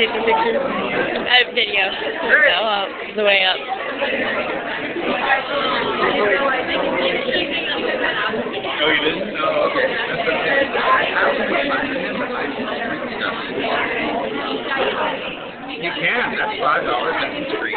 take some pictures? I have video. So, uh, the way up. Oh, you didn't? Oh, okay. You can. That's five dollars. That's free.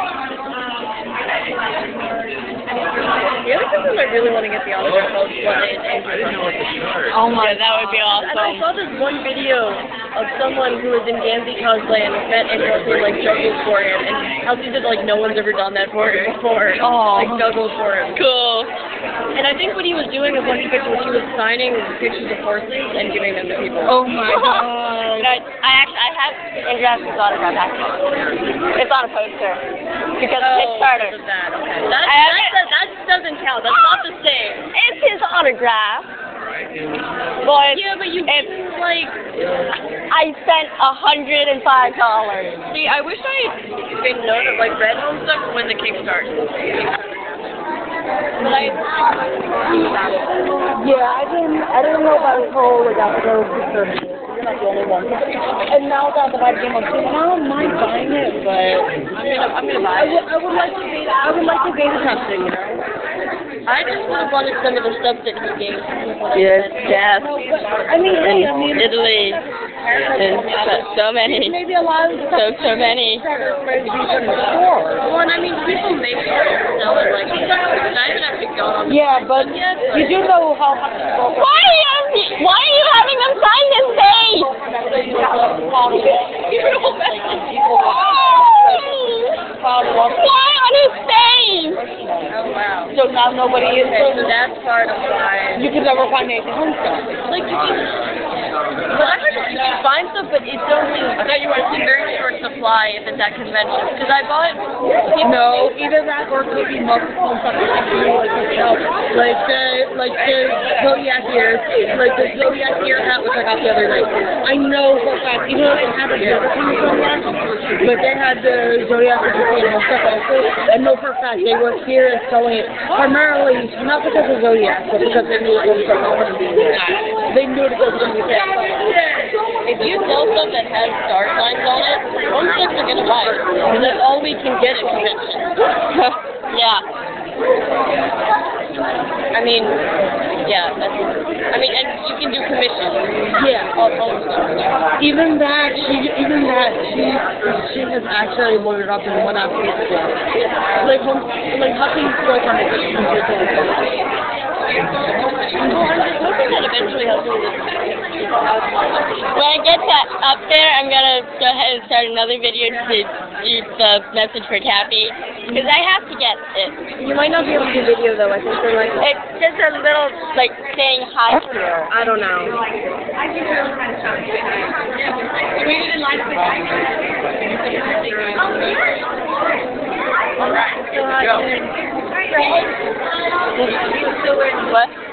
The other person I really want to get the autograph of was I didn't know what to start. Oh my, yeah, that would be And I saw this one video of someone who was in Gansey cosplay and met Andrew Garfield like juggled for him, and he said like no one's ever done that for him before. Aw. Like juggled for him. Cool. And I think what he was doing a bunch of pictures, he was signing pictures of horses and giving them to people. Oh my god. I, I actually, I have Andrew autograph actually. It's on a poster. Because Oh, Kickstarter. because of that. Okay. That, that, that, that doesn't count. That's not the same. It's his autograph. But Yeah, but you it's like. I spent a hundred and five dollars. See, I wish I had been known of like Red Home stuff when the Kickstarter. But I, Yeah, I didn't. I didn't know about this whole like Alfredo picture. You're not the only one. And now that the vibe game on too, now I'm not buying it, but I'm gonna, I'm gonna I buy would, it. I would like to be. I would like to beta test it. You know. I just would have wanted some of the stuff that he gave. Yes, yes. I mean, hey, I mean, Italy. And so, so many. maybe a lot of the So, stuff so many. that maybe be in the store. Well, and I mean, people make art and sell it like. I even have to go on. the- Yeah, but you do know how. Why are you, why are you having them sign his face? Why on his face? Oh wow. So now nobody is. So that's part of why. You could never find Nathan Home stuff. Like you can. Well, I heard you can find stuff, but it's only. I thought you were in very short supply if it's at conventions. Because I bought. No, either that or maybe multiple something like the like the Zodiac ears, like the Zodiac ear hat which I got the other night. I know for a fact, even though they had a different Zodiac, but they had the Zodiac the stuff also. I know for a fact they were here and selling it primarily not because of Zodiac, but because they knew it was be They knew it was be fast. If you sell stuff that has star signs on it, most folks are gonna buy it. Because that's all we can get at conventions. yeah. I mean, yeah. That's, I mean, and you can do commission. Yeah. All, all stuff. Even that, she, even that, she, she has actually loaded up in one after the. Like, like, Hucking's girlfriend is just Well, I'm just hoping that eventually I'll do this. When I get that up there, I'm gonna go ahead and start another video to do the message for Tappy. Because I have to get it. You might not be able to do video though. I think they're like. It's just a little, like, saying hi to you. I don't know. All right, go. What?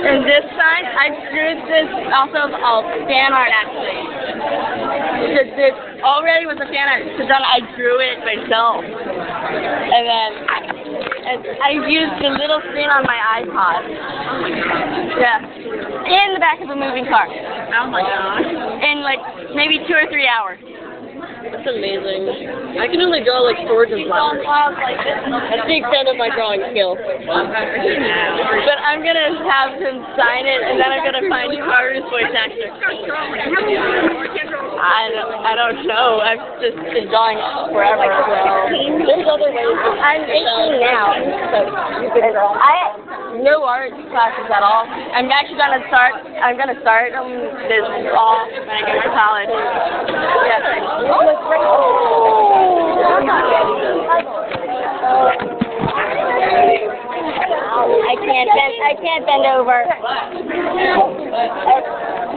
and this sign. I drew this also of a fan art actually. This, this already was a fan art because then I drew it myself. And then and I used the little screen on my iPod. Yeah. In the back of a moving car. Oh my gosh. In like maybe two or three hours. That's amazing. I can only draw like swords and flowers. That's the extent of my drawing skill. But I'm gonna have him sign it, and then I'm gonna find Haru's voice actor. I don't, I don't know. I've just been drawing forever. So. There's other ways. I'm 18 now, so I no art classes at all. I'm actually gonna start. I'm gonna start um, this fall when I go to college. Yeah. I can't bend. I can't bend over.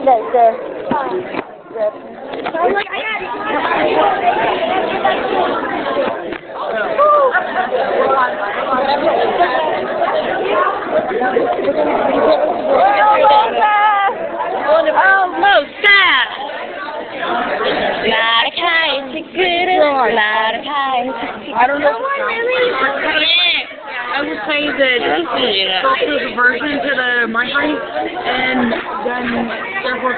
The, the, Almost fast. Not a kind to good. I don't know. I would say that there's a version to the Minecraft, and then therefore